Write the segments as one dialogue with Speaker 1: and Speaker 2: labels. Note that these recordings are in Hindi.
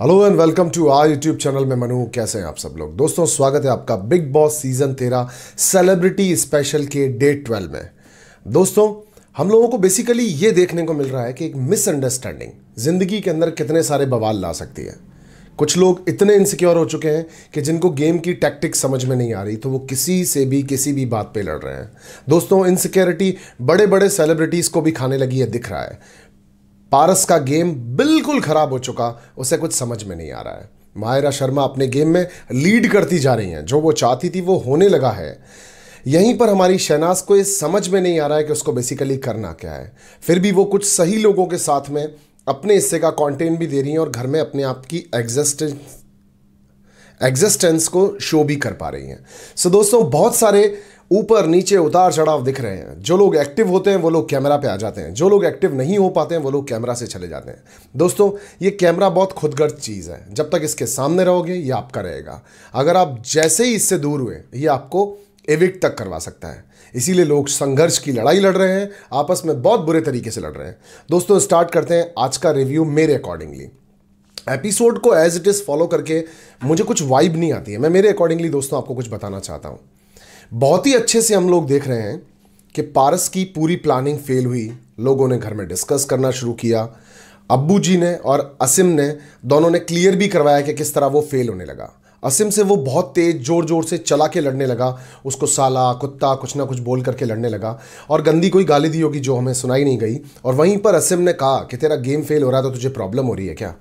Speaker 1: Hello and welcome to our YouTube channel में मनु, कैसे हैं आप सब लोग? दोस्तों, स्वागत है आपका बिग बॉस सीज़न तेरह सेलिब्रिटी स्पेशल के डे ट्वेल्व में। दोस्तों, हम लोगों को बेसिकली ये देखने को मिल रहा है कि एक मिसअंडरस्टैंडिंग ज़िंदगी के अंदर कितने सारे बवाल ला सकती है। कुछ लोग इतने इनसिक्योर हो चुके हैं कि जिनको गेम की टैक्टिक्स समझ में नहीं आ रही तो वो किसी से भी, किसी भी बात पे लड़ रहे हैं। दोस्तों इनसिक्योरिटी बड़े बड़े सेलिब्रिटीज़ को भी खाने लगी है, दिख रहा है। पारस का गेम बिल्कुल खराब हो चुका, उसे कुछ समझ में नहीं आ रहा है। मायरा शर्मा अपने गेम में लीड करती जा रही हैं। जो वो चाहती थी वो होने लगा है। यहीं पर हमारी शहनाज को ये समझ में नहीं आ रहा है कि उसको बेसिकली करना क्या है। फिर भी वो कुछ सही लोगों के साथ में अपने हिस्से का कंटेंट भी दे रही हैं और घर में अपने आप की एग्जिस्टेंस एग्जिस्टेंस को शो भी कर पा रही हैं। सो दोस्तों, बहुत सारे ऊपर नीचे उतार चढ़ाव दिख रहे हैं। जो लोग एक्टिव होते हैं, वो लोग कैमरा पे आ जाते हैं। जो लोग एक्टिव नहीं हो पाते हैं, वो लोग कैमरा से चले जाते हैं। दोस्तों, ये कैमरा बहुत खुदगर्ज चीज़ है। जब तक इसके सामने रहोगे, ये आपका रहेगा। अगर आप जैसे ही इससे दूर हुए, ये आपको एविक्ट तक करवा सकता है। इसीलिए लोग संघर्ष की लड़ाई लड़ रहे हैं, आपस में बहुत बुरे तरीके से लड़ रहे हैं। दोस्तों स्टार्ट करते हैं आज का रिव्यू मेरे अकॉर्डिंगली एपिसोड को एज इट इज़ फॉलो करके मुझे कुछ वाइब नहीं आती है। मैं मेरे अकॉर्डिंगली दोस्तों, आपको कुछ बताना चाहता हूँ। बहुत ही अच्छे से हम लोग देख रहे हैं कि पारस की पूरी प्लानिंग फेल हुई। लोगों ने घर में डिस्कस करना शुरू किया। अब्बू जी ने और असिम ने दोनों ने क्लियर भी करवाया कि किस तरह वो फेल होने लगा। असिम से वो बहुत तेज ज़ोर ज़ोर से चला के लड़ने लगा। उसको साला, कुत्ता कुछ ना कुछ बोल करके लड़ने लगा। और गंदी कोई गाली दी होगी जो हमें सुनाई नहीं गई। और वहीं पर असिम ने कहा कि तेरा गेम फेल हो रहा है तो तुझे प्रॉब्लम हो रही है क्या?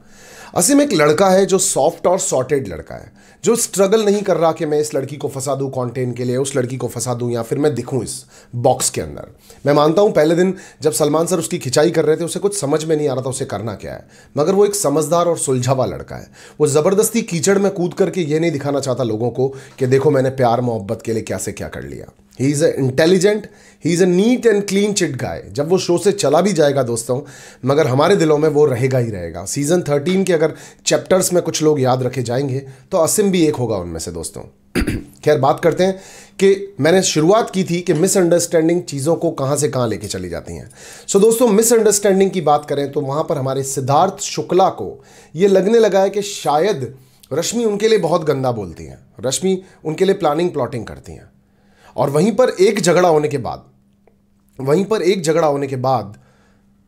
Speaker 1: असीम एक लड़का है जो सॉफ्ट और सॉर्टेड लड़का है, जो स्ट्रगल नहीं कर रहा कि मैं इस लड़की को फंसा दूँ कंटेंट के लिए, उस लड़की को फंसा दूँ या फिर मैं दिखूं इस बॉक्स के अंदर। मैं मानता हूँ पहले दिन जब सलमान सर उसकी खिंचाई कर रहे थे, उसे कुछ समझ में नहीं आ रहा था उसे करना क्या है। मगर वो एक समझदार और सुलझावा लड़का है। वो ज़बरदस्ती कीचड़ में कूद करके ये नहीं दिखाना चाहता लोगों को कि देखो मैंने प्यार मोहब्बत के लिए क्या से क्या कर लिया। He is a intelligent he is a neat and clean chit guy जब वो शो से चला भी जाएगा दोस्तों मगर हमारे दिलों में वो रहेगा ही रहेगा। सीज़न थर्टीन के अगर चैप्टर्स में कुछ लोग याद रखे जाएँगे तो असिम भी एक होगा उनमें से दोस्तों। खैर बात करते हैं कि मैंने शुरुआत की थी कि मिसअंडरस्टैंडिंग चीज़ों को कहाँ से कहाँ लेके चली जाती हैं। सो so, दोस्तों मिसअंडरस्टैंडिंग की बात करें तो वहाँ पर हमारे सिद्धार्थ शुक्ला को ये लगने लगा है कि शायद रश्मि उनके लिए बहुत गंदा बोलती हैं। रश्मि उनके लिए प्लानिंग प्लॉटिंग करती हैं। और वहीं पर एक झगड़ा होने के बाद, वहीं पर एक झगड़ा होने के बाद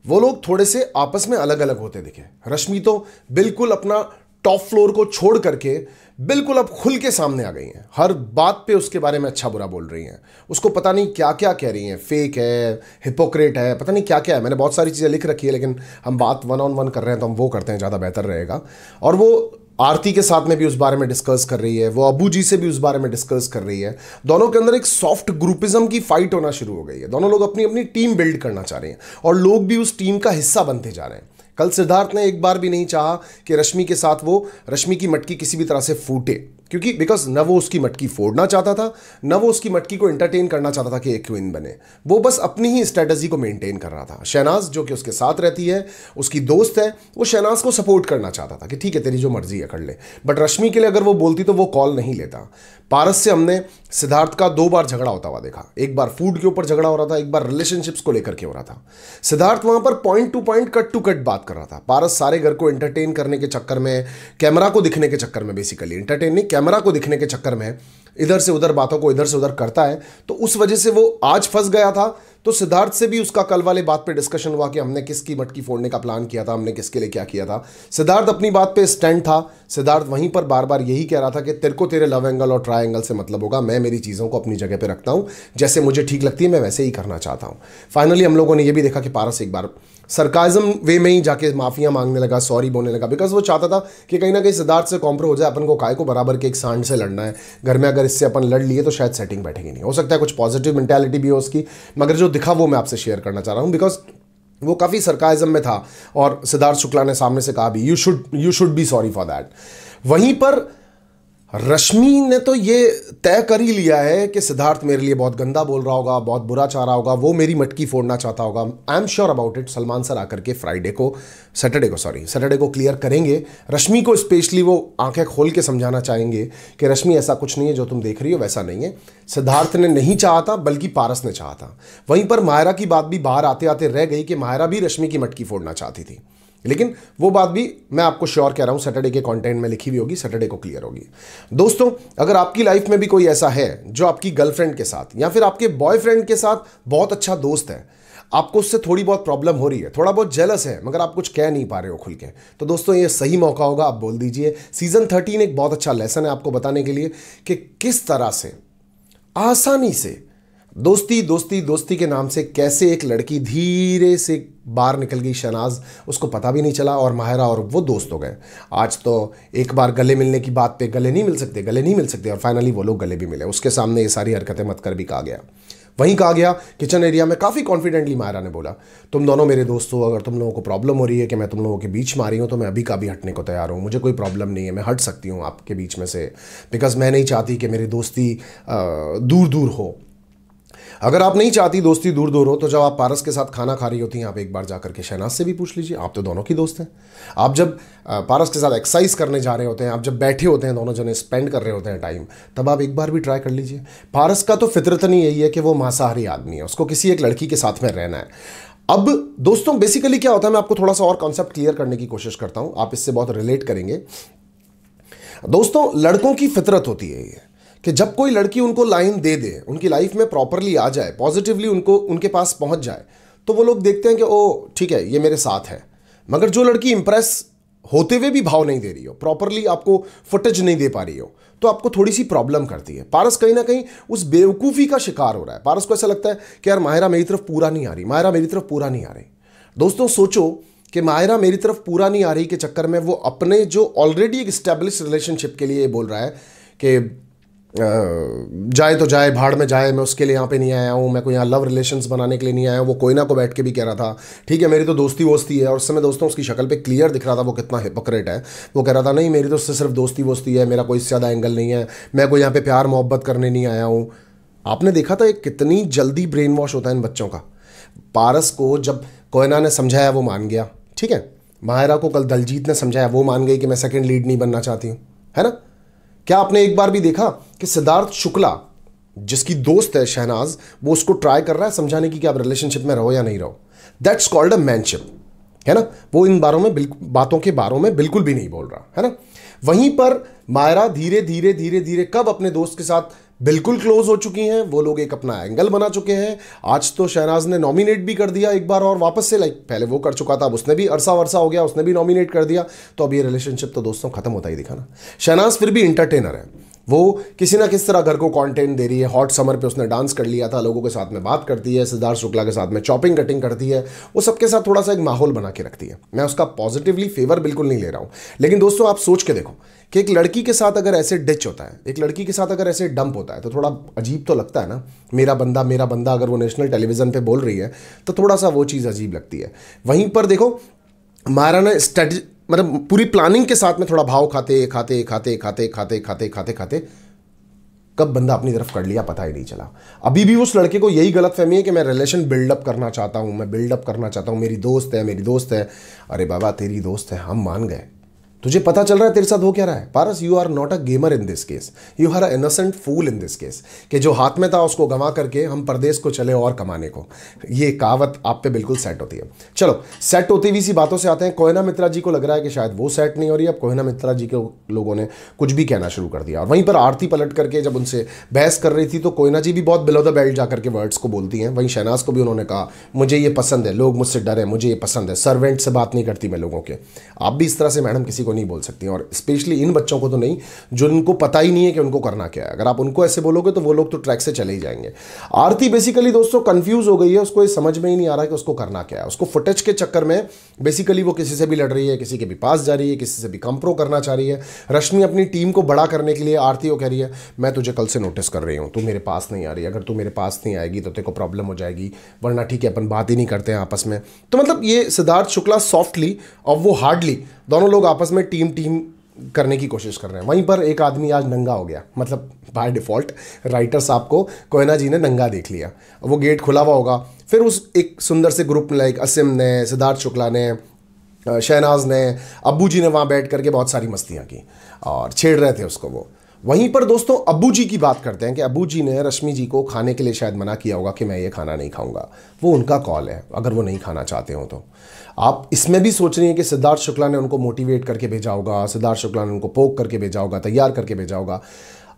Speaker 1: वो लोग थोड़े से आपस में अलग अलग होते दिखे। रश्मि तो बिल्कुल अपना टॉप फ्लोर को छोड़ करके बिल्कुल अब खुल के सामने आ गई हैं। हर बात पे उसके बारे में अच्छा बुरा बोल रही हैं। उसको पता नहीं क्या क्या कह रही हैं। फेक है हिपोक्रेट है, पता नहीं क्या क्या है। मैंने बहुत सारी चीज़ें लिख रखी है, लेकिन हम बात वन ऑन वन कर रहे हैं तो हम वो करते हैं, ज़्यादा बेहतर रहेगा। और वो आरती के साथ में भी उस बारे में डिस्कस कर रही है, वो अबू जी से भी उस बारे में डिस्कस कर रही है। दोनों के अंदर एक सॉफ्ट ग्रुपिज्म की फाइट होना शुरू हो गई है। दोनों लोग अपनी अपनी टीम बिल्ड करना चाह रहे हैं और लोग भी उस टीम का हिस्सा बनते जा रहे हैं। कल सिद्धार्थ ने एक बार भी नहीं चाहा कि रश्मि के साथ वो, रश्मि की मटकी किसी भी तरह से फूटे। क्योंकि बिकॉज़ न वो उसकी मटकी फोड़ना चाहता था, न वो उसकी मटकी को एंटरटेन करना चाहता था कि एक क्वीन बने। वो बस अपनी ही स्ट्रेटजी को मेंटेन कर रहा था। शहनाज, जो कि उसके साथ रहती है, उसकी दोस्त है, वो शहनाज को सपोर्ट करना चाहता था कि ठीक है, तेरी जो मर्ज़ी है, कर ले। बट रश्मि के लिए अगर वो बोलती तो वो कॉल नहीं लेता। पारस से हमने सिद्धार्थ का दो बार झगड़ा होता हुआ देखा। एक बार फ़ूड के ऊपर झगड़ा हो रहा था, एक बार रिलेशनशिप्स को लेकर के हो रहा था। सिद्धार्थ वहाँ पर point to point cut to cut बात कर रहा था। पारस सारे घर को एंटरटेन करने के चक्कर में कैमरा को दिखने के चक्कर में बेसिकली एंटरटेन नहीं कैमरा को दिखने के चक्कर में, इधर से उधर बातों को इधर से उधर करता है। तो उस वजह से वो आज फंस गया था। तो सिद्धार्थ से भी उसका कल वाले बात पे डिस्कशन हुआ कि हमने किसकी मटकी फोड़ने का प्लान किया था, हमने किसके लिए क्या किया था। सिद्धार्थ अपनी बात पे स्टैंड था। सिद्धार्थ वहीं पर बार बार यही कह रहा था कि तेरे को तेरे लव एंगल और ट्राई से मतलब होगा, मैं मेरी चीज़ों को अपनी जगह पर रखता हूँ, जैसे मुझे ठीक लगती है, मैं वैसे ही करना चाहता हूँ। फाइनली हम लोगों ने यह भी देखा कि पारस एक बार सरकाजम वे में ही जाके माफिया मांगने लगा सॉरी बोलने लगा बिकॉज़ वो चाहता था कि कहीं ना कहीं सिद्धार्थ से कॉम्प्रो हो जाए, अपन को काय को बराबर के एक सांड से लड़ना है। घर में अगर इससे अपन लड़ लिए तो शायद सेटिंग बैठेगी नहीं। हो सकता है कुछ पॉजिटिव मेंटेलिटी भी हो उसकी, मगर जो दिखा वो मैं आपसे शेयर करना चाह रहा हूँ बिकॉज़ वो काफ़ी सरकाइजम में था और सिद्धार्थ शुक्ला ने सामने से कहा भी you should you should be sorry for that वहीं पर रश्मि ने तो ये तय कर ही लिया है कि सिद्धार्थ मेरे लिए बहुत गंदा बोल रहा होगा, बहुत बुरा चाह रहा होगा, वो मेरी मटकी फोड़ना चाहता होगा। I am sure about it Salman sir आकर के फ्राइडे को सैटरडे को सॉरी सैटरडे को क्लियर करेंगे। रश्मि को स्पेशली वो आँखें खोल के समझाना चाहेंगे कि रश्मि, ऐसा कुछ नहीं है, जो तुम देख रही हो वैसा नहीं है। सिद्धार्थ ने नहीं चाहा था, बल्कि पारस ने चाहा था। वहीं पर मायरा की बात भी बाहर आते आते रह गई कि मायरा भी रश्मि की मटकी फोड़ना चाहती थी। लेकिन वो बात भी मैं आपको श्योर कह रहा हूँ सैटरडे के कंटेंट में लिखी हुई होगी सैटरडे को क्लियर होगी। दोस्तों, अगर आपकी लाइफ में भी कोई ऐसा है जो आपकी गर्लफ्रेंड के साथ या फिर आपके बॉयफ्रेंड के साथ बहुत अच्छा दोस्त है, आपको उससे थोड़ी बहुत प्रॉब्लम हो रही है, थोड़ा बहुत जेलस है, मगर आप कुछ कह नहीं पा रहे हो खुल के तो दोस्तों, ये सही मौका होगा, आप बोल दीजिए। सीज़न थर्टीन एक बहुत अच्छा लेसन है आपको बताने के लिए कि किस तरह से, आसानी से, दोस्ती दोस्ती दोस्ती के नाम से कैसे एक लड़की धीरे से बाहर निकल गई शनाज उसको पता भी नहीं चला और माहिरा और वो दोस्त हो गए। आज तो एक बार गले मिलने की बात पे गले नहीं मिल सकते, गले नहीं मिल सकते और फाइनली वो लोग गले भी मिले। उसके सामने ये सारी हरकतें मत कर भी कहा गया। वहीं कहा गया किचन एरिया में काफ़ी कॉन्फिडेंटली मायरा ने बोला, तुम दोनों मेरे दोस्त हो, अगर तुम लोगों को प्रॉब्लम हो रही है कि मैं तुम लोगों के बीच में आ रही हूँ तो मैं अभी का भी हटने को तैयार हूँ। मुझे कोई प्रॉब्लम नहीं है, मैं हट सकती हूँ आपके बीच में से। बिकॉज़ मैं नहीं चाहती कि मेरी दोस्ती दूर दूर हो। अगर आप नहीं चाहती दोस्ती दूर दूर हो तो जब आप पारस के साथ खाना खा रही होती हैं, आप एक बार जाकर के शहनाज से भी पूछ लीजिए। आप तो दोनों की दोस्त हैं। आप जब पारस के साथ एक्सरसाइज करने जा रहे होते हैं, आप जब बैठे होते हैं, दोनों जने स्पेंड कर रहे होते हैं टाइम तब आप एक बार भी ट्राई कर लीजिए। पारस का तो फितरतन ही यही है कि वो मांसाहारी आदमी है, उसको किसी एक लड़की के साथ में रहना है। अब दोस्तों बेसिकली क्या होता है, मैं आपको थोड़ा सा और कॉन्सेप्ट क्लियर करने की कोशिश करता हूँ, आप इससे बहुत रिलेट करेंगे। दोस्तों, लड़कों की फितरत होती है ये। कि जब कोई लड़की उनको लाइन दे दे, उनकी लाइफ में प्रॉपरली आ जाए पॉजिटिवली उनको, उनके पास पहुँच जाए तो वो लोग देखते हैं कि ओ ठीक है, ये मेरे साथ है। मगर जो लड़की इंप्रेस होते हुए भी भाव नहीं दे रही हो प्रॉपरली आपको फुटेज नहीं दे पा रही हो तो आपको थोड़ी सी प्रॉब्लम करती है। पारस कहीं ना कहीं उस बेवकूफ़ी का शिकार हो रहा है। पारस को ऐसा लगता है कि, यार माहिरा मेरी तरफ़ पूरा नहीं आ रही माहिरा मेरी तरफ़ पूरा नहीं आ रही। दोस्तों, सोचो कि माहिरा मेरी तरफ़ पूरा नहीं आ रही के चक्कर में वो अपने जो ऑलरेडी एक स्टैब्लिश रिलेशनशिप के लिए बोल रहा है कि जाए तो जाए, भाड़ में जाए, मैं उसके लिए यहाँ पे नहीं आया हूँ, मैं कोई यहाँ लव रिलेशंस बनाने के लिए नहीं आया हूँ, वो कोयना को बैठ के भी कह रहा था, ठीक है, मेरी तो दोस्ती वोस्ती है। और उस समय दोस्तों उसकी शक्ल पे क्लियर दिख रहा था, वो कितना हिपोक्रेट है। वो कह रहा था, नहीं, मेरी तो उससे सिर्फ़ दोस्ती वोस्ती है, मेरा कोई ज़्यादा एंगल नहीं है, मैं कोई यहाँ पे प्यार, मोहब्बत करने नहीं आया हूँ। आपने देखा था कितनी जल्दी ब्रेन वॉश होता है इन बच्चों का? पारस को जब कोयना ने समझाया, वो मान गया, ठीक है? माहिरा को कल दलजीत ने समझाया, वो मान गई कि मैं सेकेंड लीड नहीं बनना चाहती हूँ, है ना? क्या आपने एक बार भी देखा कि सिद्धार्थ शुक्ला, जिसकी दोस्त है शहनाज, वो उसको ट्राई कर रहा है समझाने की कि आप रिलेशनशिप में रहो या नहीं रहो? दैट्स कॉल्ड अ मैनशिप है ना? वो इन बारों में बातों के बारों में बिल्कुल भी नहीं बोल रहा, है ना? वहीं पर मायरा धीरे धीरे धीरे धीरे कब अपने दोस्त के साथ बिल्कुल क्लोज हो चुकी हैं, वो लोग एक अपना एंगल बना चुके हैं। आज तो शहनाज ने नॉमिनेट भी कर दिया एक बार और वापस से लाइक पहले वो कर चुका था, अब उसने भी अरसा वरसा हो गया, उसने भी नॉमिनेट कर दिया। तो अब ये रिलेशनशिप तो दोस्तों खत्म होता ही दिखाना शहनाज फिर भी इंटरटेनर है। वो किसी ना किस तरह घर को कंटेंट दे रही है। हॉट समर पे उसने डांस कर लिया था, लोगों के साथ में बात करती है, सिद्धार्थ शुक्ला के साथ में चॉपिंग कटिंग करती है, वो सबके साथ थोड़ा सा एक माहौल बना के रखती है। मैं उसका पॉजिटिवली फेवर बिल्कुल नहीं ले रहा हूँ। लेकिन दोस्तों, आप सोच के देखो कि एक लड़की के साथ अगर ऐसे डिच होता है, एक लड़की के साथ अगर ऐसे डंप होता है तो थोड़ा अजीब तो लगता है ना? मेरा बंदा मेरा बंदा अगर वो नेशनल टेलीविज़न पे बोल रही है तो थोड़ा सा वो चीज़ अजीब लगती है। वहीं पर देखो महाराणा ने स्ट्रेटजी मतलब पूरी प्लानिंग के साथ में थोड़ा भाव खाते खाते खाते खाते खाते खाते खाते खाते, कब बंदा अपनी तरफ़ कर लिया पता ही नहीं चला। अभी भी उस लड़के को यही गलत फहमी है कि मैं रिलेशन बिल्डअप करना चाहता हूँ, मैं बिल्डअप करना चाहता हूँ, मेरी दोस्त है, मेरी दोस्त है। अरे बाबा, तेरी दोस्त है, हम मान गए। तुझे पता चल रहा है तेरे साथ हो क्या रहा है? Paras you are not a gamer in this case you are a innocent fool in this case कि जो हाथ में था, उसको गंवा करके हम परदेश को चले और कमाने को। ये कहावत आप पे बिल्कुल सेट होती है। चलो सेट होती हुई सी बातों से आते हैं। कोयना मित्रा जी को लग रहा है कि शायद वो सेट नहीं हो रही अब कोयना मित्रा जी के लोगों ने कुछ भी कहना शुरू कर दिया। और वहीं पर आरती पलट करके जब उनसे बहस कर रही थी तो कोयना जी भी बहुत बिलो द बेल्ट जाकर के वर्ड्स को बोलती हैं। वहीं शहनाज को भी उन्होंने कहा, मुझे ये पसंद है, लोग मुझसे डर, मुझे ये पसंद है। सर्वेंट से बात नहीं करती मैं लोगों के। आप भी इस तरह से मैडम किसी को नहीं बोल सकती और स्पेशली इन बच्चों को तो नहीं जो उनको पता ही नहीं है कि उनको करना क्या है। अगर आप उनको ऐसे बोलोगे तो वो लोग तो ट्रैक से चले ही जाएँगे। आरती बेसिकली दोस्तों कंफ्यूज हो गई है, उसको ये समझ में ही नहीं आ रहा कि उसको करना क्या है। उसको फुटेज के चक्कर में बेसिकली वो किसी से भी लड़ रही है, किसी के भी पास जा रही है, किसी से भी कंप्रो करना चाह रही है। रश्मि अपनी टीम को बड़ा करने के लिए आरती को कह रही है, मैं तुझे कल से नोटिस कर रही हूँ, तू मेरे पास नहीं आ रही। अगर तू मेरे पास नहीं आएगी तो तेरे को प्रॉब्लम हो जाएगी, वरना ठीक है, अपन बात ही नहीं करते हैं आपस में। तो मतलब ये सिद्धार्थ शुक्ला सॉफ्टली और वो हार्डली दोनों लोग आपस में टीम टीम करने की कोशिश कर रहे हैं। वहीं पर एक आदमी आज नंगा हो गया मतलब बाय डिफ़ॉल्ट राइटर साहब को कोयना जी ने नंगा देख लिया। वो गेट खुला हुआ होगा। फिर उस एक सुंदर से ग्रुप लाइक असिम ने, सिद्धार्थ शुक्ला ने शहनाज ने अब्बू जी ने वहाँ बैठ करके बहुत सारी मस्तियाँ की और छेड़ रहे थे उसको वो। वहीं पर दोस्तों अबू जी की बात करते हैं कि अबू जी ने रश्मि जी को खाने के लिए शायद मना किया होगा कि मैं ये खाना नहीं खाऊँगा। वो उनका कॉल है, अगर वो नहीं खाना चाहते हो तो। आप इसमें भी सोच रही हैं कि सिद्धार्थ शुक्ला ने उनको मोटिवेट करके भेजा होगा, सिद्धार्थ शुक्ला ने उनको पोक करके भेजा होगा, तैयार करके भेजा होगा।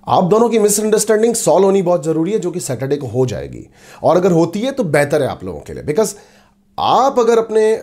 Speaker 1: आप दोनों की मिसअंडरस्टैंडिंग सॉल्व होनी बहुत ज़रूरी है, जो कि सैटरडे को हो जाएगी। और अगर होती है तो बेहतर है आप लोगों के लिए। बिकॉज़ आप अगर अपने आ,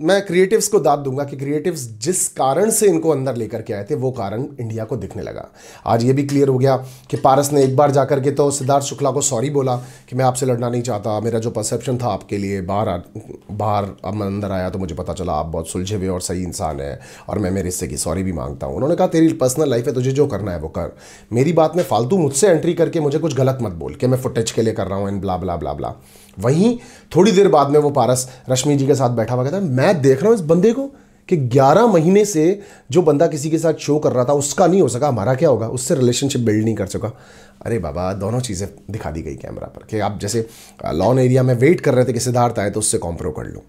Speaker 1: मैं क्रिएटिव्स को दाद दूँगा कि क्रिएटिव्स जिस कारण से इनको अंदर लेकर के आए थे वो कारण इंडिया को दिखने लगा। आज ये भी क्लियर हो गया कि पारस ने एक बार जाकर के तो सिद्धार्थ शुक्ला को सॉरी बोला कि मैं आपसे लड़ना नहीं चाहता मेरा जो परसेप्शन था आपके लिए बाहर बाहर अब मैं अंदर आया तो मुझे पता चला आप बहुत सुलझे हुए और सही इंसान है और मैं मेरे हिस्से की सॉरी भी माँगता हूँ। उन्होंने कहा तेरी पर्सनल लाइफ है तुझे जो करना है वो कर। मेरी बात में फालतू मुझसे एंट्री करके मुझे कुछ गलत मत बोल कि मैं फुटेज के लिए कर रहा हूँ इन ब्ला ब्ला ब्ला ब्ला वहीं थोड़ी देर बाद में वो पारस रश्मि जी के साथ बैठा हुआ कहता है, मैं देख रहा हूँ इस बंदे को कि 11 महीने से जो बंदा किसी के साथ शो कर रहा था, उसका नहीं हो सका, हमारा क्या होगा? उससे रिलेशनशिप बिल्ड नहीं कर सका। अरे बाबा, दोनों चीज़ें दिखा दी गई कैमरा पर कि आप जैसे लॉन एरिया में वेट कर रहे थे कि सिद्धार्थ आए तो उससे कॉम्प्रो कर लो।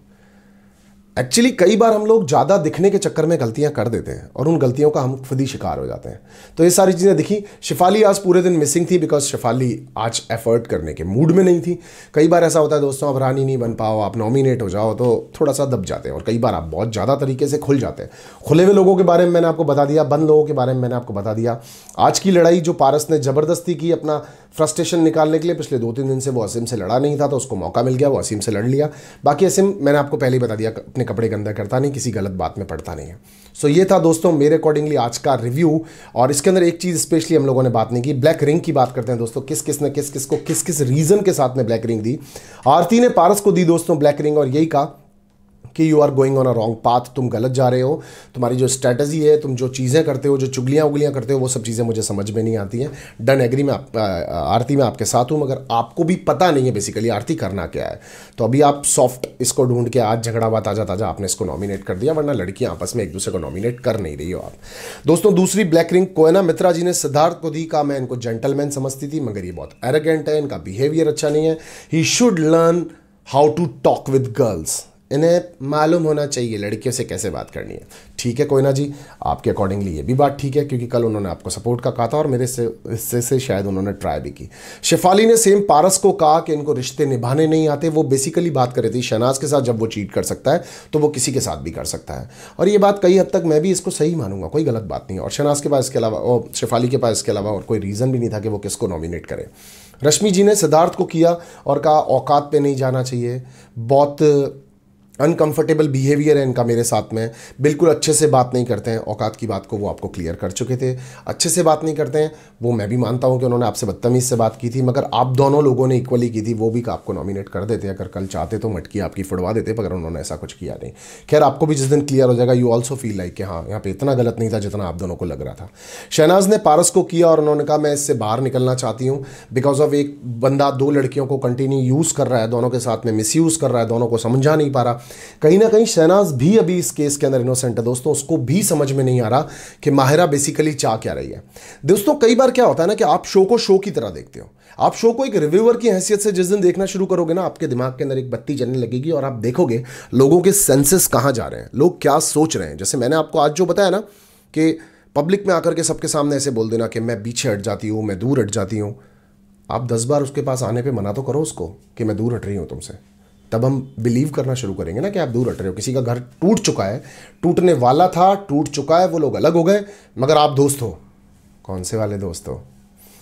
Speaker 1: एक्चुअली कई बार हम लोग ज़्यादा दिखने के चक्कर में गलतियाँ कर देते हैं और उन गलतियों का हम खुद ही शिकार हो जाते हैं। तो ये सारी चीज़ें दिखी। शिफाली आज पूरे दिन मिसिंग थी बिकॉज़ शिफाली आज एफर्ट करने के मूड में नहीं थी। कई बार ऐसा होता है, दोस्तों आप रानी नहीं बन पाओ, आप नॉमिनेट हो जाओ तो थोड़ा सा दब जाते हैं और कई बार आप बहुत ज़्यादा तरीके से खुल जाते हैं। खुले हुए लोगों के बारे में मैंने आपको बता दिया, बंद लोगों के बारे में मैंने आपको बता दिया। आज की लड़ाई जो पारस ने ज़बरदस्ती की अपना फ्रस्ट्रेशन निकालने के लिए, पिछले दो तीन दिन से वो असीम से लड़ा नहीं था तो उसको मौका मिल गया, वो असीम से लड़ लिया। बाकी असीम मैंने आपको पहले ही बता दिया, अपने कपड़े गंदा करता नहीं किसी गलत बात में पड़ता नहीं है। सो so, ये था दोस्तों मेरे अकॉर्डिंगली आज का रिव्यू और इसके अंदर एक चीज़ स्पेशली हम लोगों ने बात नहीं की ब्लैक रिंग की बात करते हैं दोस्तों। किस किस ने किस किस को किस किस रीज़न के साथ में ब्लैक रिंग दी। आरती ने पारस को दी दोस्तों ब्लैक रिंग और यही कहा कि you are going on a wrong path तुम गलत जा रहे हो, तुम्हारी जो स्ट्रैटेजी है, तुम जो चीज़ें करते हो, जो चुगलियाँ उगलियाँ करते हो, वो सब चीज़ें मुझे समझ में नहीं आती हैं। डन एग्री में आप आरती में आपके साथ हूँ, मगर आपको भी पता नहीं है बेसिकली आरती करना क्या है। तो अभी आप सॉफ्ट इसको ढूंढ के आज झगड़ा हुआ ताज़ा ताज़ा आपने इसको नॉमिनेट कर दिया, वरना लड़कियाँ आपस में एक दूसरे को नॉमिनेट कर नहीं रही हो आप। दोस्तों, दूसरी ब्लैक रिंग कोयना मित्रा जी ने सिद्धार्थ को दी का मैं इनको जेंटलमैन समझती थी, मगर ये बहुत एरोगेंट है, इनका बिहेवियर अच्छा नहीं है। He should learn how to talk with girls इन्हें मालूम होना चाहिए लड़कियों से कैसे बात करनी है। ठीक है कोई ना जी, आपके अकॉर्डिंगली ये भी बात ठीक है, क्योंकि कल उन्होंने आपको सपोर्ट का कहा था और मेरे से, इससे से शायद उन्होंने ट्राई भी की। शेफाली ने सेम पारस को कहा कि इनको रिश्ते निभाने नहीं आते, वो बेसिकली बात कर रही थी शहनाज के साथ, जब वो चीट कर सकता है तो वो किसी के साथ भी कर सकता है। और ये बात कई हद तक मैं भी इसको सही मानूँगा, कोई गलत बात नहीं और शहनाज के पास इसके अलावा, और शेफाली के पास इसके अलावा और कोई रीज़न भी नहीं था कि वो किसको नॉमिनेट करें। रश्मि जी ने सिद्धार्थ को किया और कहा, औकात पे नहीं जाना चाहिए। बहुत अनकंफर्टेबल बिहेवियर है इनका मेरे साथ में। बिल्कुल अच्छे से बात नहीं करते हैं। औकात की बात को वो आपको क्लियर कर चुके थे। अच्छे से बात नहीं करते हैं। वो मैं भी मानता हूँ कि उन्होंने आपसे बदतमीज़ से बात की थी, मगर आप दोनों लोगों ने इक्वली की थी। वो भी आपको नॉमिनेट कर देते अगर कल चाहते तो मटकी आपकी फुड़वा देते, मगर उन्होंने ऐसा कुछ किया नहीं। खैर, आपको भी जिस दिन क्लियर हो जाएगा यू ऑल्सो फील लाइक कि हाँ यहाँ पर इतना गलत नहीं था जितना आप दोनों को लग रहा था। शहनाज ने पारस को किया और उन्होंने कहा, मैं इससे बाहर निकलना चाहती हूँ। बिकॉज़ ऑफ़ एक बंदा, दो लड़कियों को कंटिन्यू यूज़ कर रहा है, दोनों के साथ में मिस कर रहा है, दोनों को समझा नहीं पा रहा। कहीं ना कहीं शहनाज भी अभी इस केस के अंदर इनोसेंट है। दोस्तों, उसको भी समझ में नहीं आ रहा कि माहिरा बेसिकली चाह क्या रही है। दोस्तों, कई बार क्या होता है ना कि आप शो को शो की तरह देखते हो। आप शो को एक रिव्यूअर की हैसियत से जिस दिन देखना शुरू करोगे ना, आपके दिमाग के अंदर एक बत्ती जलने लगेगी और आप देखोगे लोगों के सेंसेस कहाँ जा रहे हैं, लोग क्या सोच रहे हैं। जैसे मैंने आपको आज जो बताया ना कि पब्लिक में आकर के सबके सामने ऐसे बोल देना कि मैं पीछे हट जाती हूँ, मैं दूर हट जाती हूँ। आप दस बार उसके पास आने पे मना तो करो उसको कि मैं दूर हट रही हूँ तुमसे। तब हम बिलीव करना शुरू करेंगे ना कि आप दूर हट रहे हो। किसी का घर टूट चुका है, टूटने वाला था, टूट चुका है, वो लोग अलग हो गए, मगर आप दोस्त हो। कौन से वाले दोस्त हो?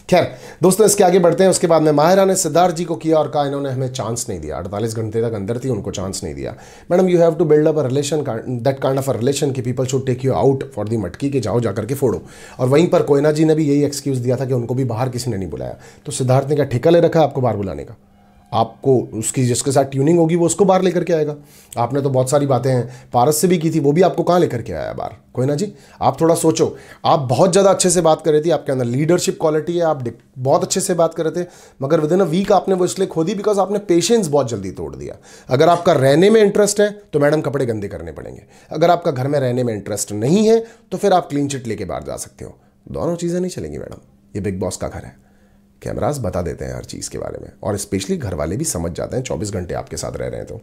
Speaker 1: खैर, दोस्तों, इसके आगे बढ़ते हैं, उसके बाद में माहिरा ने सिद्धार्थ जी को किया और कहा, इन्होंने हमें चांस नहीं दिया। अड़तालीस घंटे तक अंदर थी, उनको चांस नहीं दिया। Madam you have to build up a relation that kind of a relation की people should take you out for the मटकी के, जाओ जाकर के फोड़ो। और वहीं पर कोयना जी ने भी यही एक्सक्यूज़ दिया था कि उनको भी बाहर किसी ने नहीं बुलाया। तो सिद्धार्थ ने क्या ठेका ले रखा है आपको बाहर बुलाने का। आपको उसकी जिसके साथ ट्यूनिंग होगी, वो उसको बाहर लेकर के आएगा। आपने तो बहुत सारी बातें हैं पारस से भी की थी, वो भी आपको कहाँ लेकर के आया बाहर? कोई ना जी? आप थोड़ा सोचो। आप बहुत ज़्यादा अच्छे से बात कर रहे थे, आपके अंदर लीडरशिप क्वालिटी है, आप बहुत अच्छे से बात कर रहे थे, मगर विद इन अ वीक आपने वो इसलिए खो दी बिकॉज़ आपने पेशेंस बहुत जल्दी तोड़ दिया। अगर आपका रहने में इंटरेस्ट है तो मैडम कपड़े गंदे करने पड़ेंगे। अगर आपका घर में रहने में इंटरेस्ट नहीं है तो फिर आप क्लीन चिट लेके बाहर जा सकते हो। दोनों चीज़ें नहीं चलेंगी मैडम। ये बिग बॉस का घर है। कैमराज बता देते हैं हर चीज़ के बारे में। और स्पेशली घर वाले भी समझ जाते हैं, चौबीस घंटे आपके साथ रह रहे हैं तो।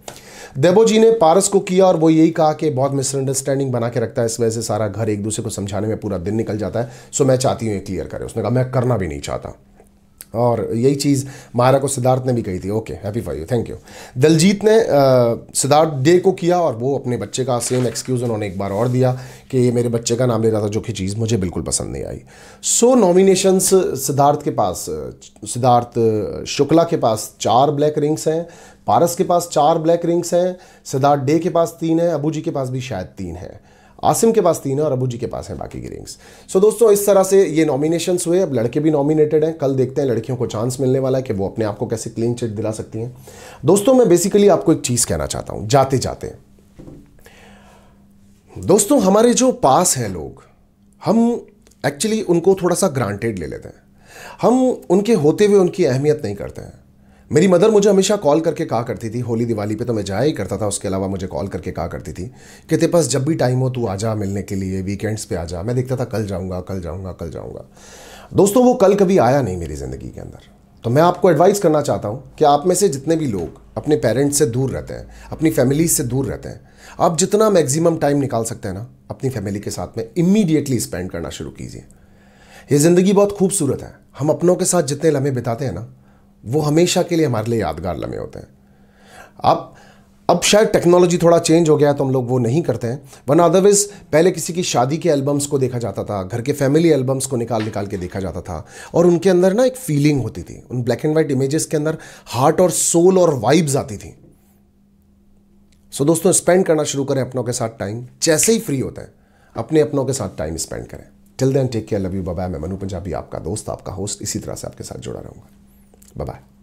Speaker 1: देबो जी ने पारस को किया और वो यही कहा कि बहुत मिसअंडरस्टैंडिंग बना के रखता है, इस वजह से सारा घर एक दूसरे को समझाने में पूरा दिन निकल जाता है। सो मैं चाहती हूँ ये क्लियर करें। उसने कहा, मैं करना भी नहीं चाहता। और यही चीज़ मायरा को सिद्धार्थ ने भी कही थी। Okay happy for you thank you Daljeet ने सिद्धार्थ डे को किया और वो अपने बच्चे का सेम एक्सक्यूज़ उन्होंने एक बार और दिया कि ये मेरे बच्चे का नाम ले रहा था जो कि चीज़ मुझे बिल्कुल पसंद नहीं आई। सो so, नॉमिनेशंस सिद्धार्थ के पास सिद्धार्थ शुक्ला के पास चार ब्लैक रिंग्स हैं पारस के पास चार ब्लैक रिंग्स हैं सिद्धार्थ डे के पास तीन है अबू जी के पास भी शायद तीन है। आसिम के पास तीन है और अबू जी के पास है बाकी की रिंग्स सो दोस्तों, इस तरह से ये नॉमिनेशन हुए। अब लड़के भी नॉमिनेटेड हैं। कल देखते हैं लड़कियों को चांस मिलने वाला है कि वो अपने आप को कैसे क्लीन चिट दिला सकती हैं। दोस्तों, मैं बेसिकली आपको एक चीज़ कहना चाहता हूँ। जाते जाते। दोस्तों, हमारे जो पास है लोग, हम एक्चुअली उनको थोड़ा सा ग्रांटेड ले लेते हैं। हम उनके होते हुए उनकी अहमियत नहीं करते हैं। मेरी मदर मुझे हमेशा कॉल करके कहा करती थी, होली दिवाली पे तो मैं जाया ही करता था, उसके अलावा मुझे कॉल करके कहा करती थी कि तेरे पास जब भी टाइम हो तू आ जा मिलने के लिए वीकेंड्स पे आ जा। मैं देखता था कल जाऊँगा कल जाऊँगा कल जाऊँगा। दोस्तों, वो कल कभी आया नहीं मेरी ज़िंदगी के अंदर। तो मैं आपको एडवाइस करना चाहता हूँ कि आप में से जितने भी लोग अपने पेरेंट्स से दूर रहते हैं, अपनी फैमिली से दूर रहते हैं, आप जितना मैक्सिमम टाइम निकाल सकते हैं ना, अपनी फैमिली के साथ में इमीडिएटली स्पेंड करना शुरू कीजिए। ये ज़िंदगी बहुत खूबसूरत है। हम अपनों के साथ जितने लम्हे बिताते हैं ना वो हमेशा के लिए हमारे लिए यादगार लम्हे होते हैं। अब अब शायद टेक्नोलॉजी थोड़ा चेंज हो गया तो हम लोग वो नहीं करते हैं। वरना अदरवाइज़ पहले किसी की शादी के एल्बम्स को देखा जाता था घर के फैमिली एल्बम्स को निकाल निकाल के देखा जाता था और उनके अंदर ना एक फीलिंग होती थी। उन ब्लैक एंड वाइट इमेजेस के अंदर हार्ट और सोल और वाइब्स आती थी। सो so, दोस्तों स्पेंड करना शुरू करें अपनों के साथ टाइम जैसे ही फ्री होते हैं अपने अपनों के साथ टाइम स्पेंड करें। Till then take care love you bye मैं मनु पंजाबी आपका दोस्त आपका होस्ट इसी तरह से आपके साथ जुड़ा रहूँगा। Bye bye.